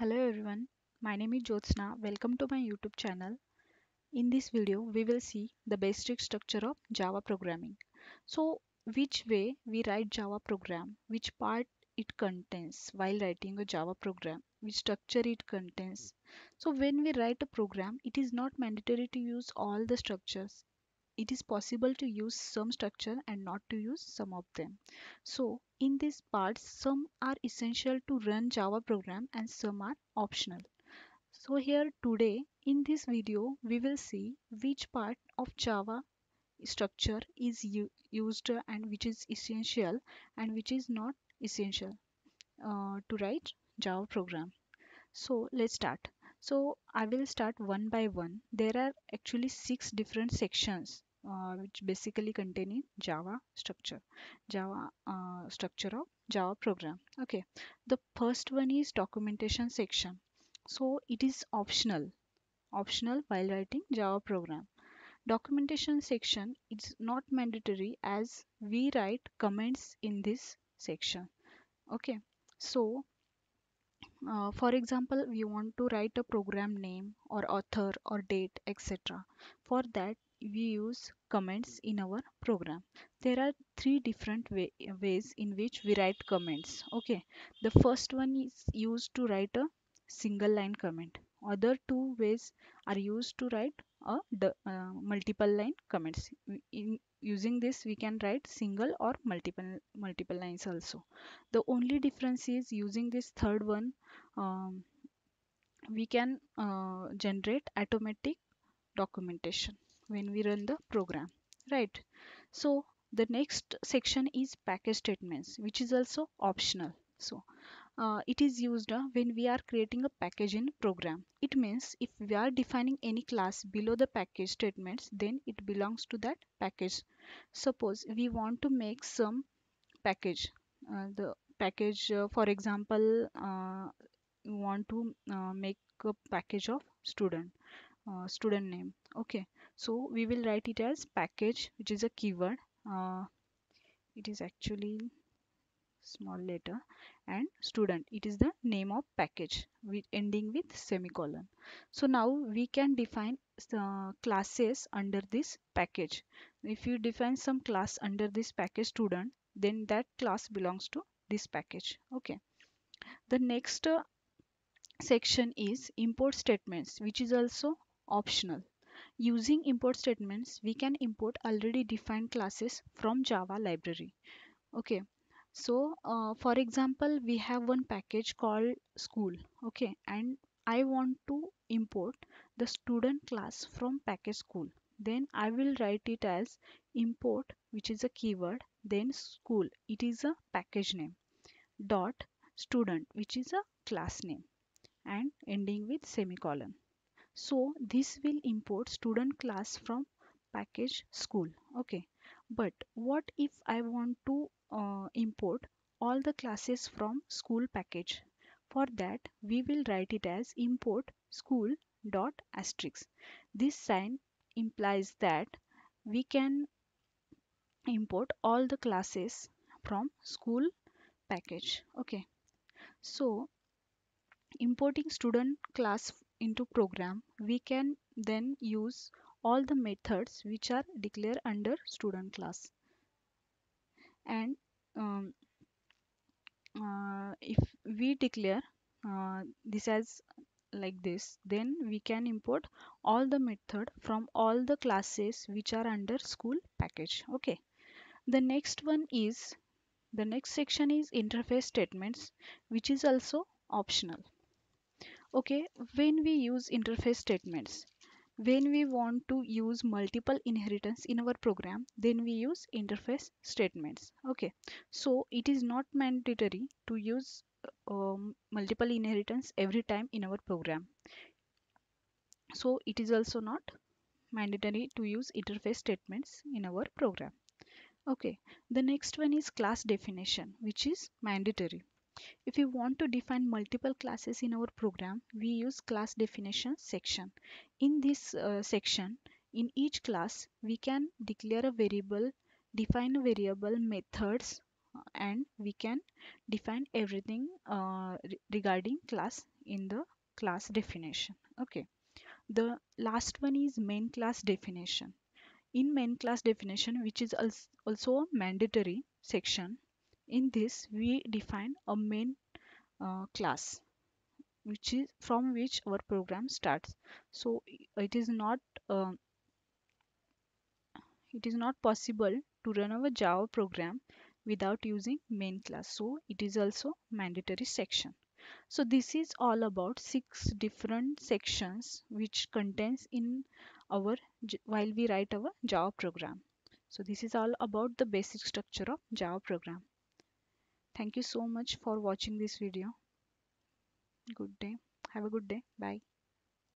Hello everyone, my name is Jotsna. Welcome to my YouTube channel. In this video, we will see the basic structure of Java programming. So, which way we write Java program, which part it contains while writing a Java program, which structure it contains. So, when we write a program, it is not mandatory to use all the structures it is possible to use some structure and not to use some of them. So in these parts, some are essential to run Java program and some are optional. So here today in this video, we will see which part of Java structure is used and which is essential and which is not essential uh, to write Java program. So let's start. So I will start one by one. There are actually six different sections uh, which basically containing Java structure, Java uh, structure of Java program. Okay, the first one is documentation section. So it is optional, optional while writing Java program. Documentation section is not mandatory as we write comments in this section. Okay, so uh, for example, we want to write a program name or author or date, etc. For that, we use comments in our program. There are three different way, ways in which we write comments. Okay, the first one is used to write a single line comment. Other two ways are used to write a uh, multiple line comments. In using this, we can write single or multiple multiple lines also. The only difference is using this third one, um, we can uh, generate automatic documentation when we run the program, right? So the next section is package statements, which is also optional. So uh, it is used uh, when we are creating a package in program. It means if we are defining any class below the package statements, then it belongs to that package. Suppose we want to make some package. Uh, the package, uh, for example, uh, you want to uh, make a package of student, uh, student name. Okay, so we will write it as package, which is a keyword. it is actually small letter. And student it is the name of package with ending with semicolon. So now we can define uh, classes under this package. If you define some class under this package student then that class belongs to this package. Okay. The next uh, section is import statements which is also optional using import statements we can import already defined classes from java library. Okay. So uh, for example we have one package called school. Okay. And i want to import the student class from package school. Then i will write it as import which is a keyword then school. It is a package name. Dot student which is a class name. And ending with semicolon so this will import student class from package school okay but what if i want to uh, import all the classes from school package. For that, we will write it as import school dot asterisk. This sign implies that we can import all the classes from school package. Okay. So importing student class into program, we can then use all the methods which are declared under student class. And um, uh, if we declare uh, this as like this then we can import all the method from all the classes which are under school package. Okay. The next one is the next section is interface statements which is also optional okay when we use interface statements when we want to use multiple inheritance in our program then we use interface statements. Okay so it is not mandatory to use um, multiple inheritance every time in our program. So it is also not mandatory to use interface statements in our program. Okay the next one is class definition which is mandatory if we want to define multiple classes in our program, we use class definition section. In this uh, section, in each class, we can declare a variable, define a variable, methods, uh, and we can define everything uh, re regarding class in the class definition. Okay. The last one is main class definition. In main class definition which is also a mandatory section in this we define a main uh, class which is from which our program starts. So it is not uh, it is not possible to run our java program without using main class. So it is also mandatory section. So this is all about six different sections which contains in our while we write our java program. So this is all about the basic structure of java program thank you so much for watching this video. Good day. Have a good day. Bye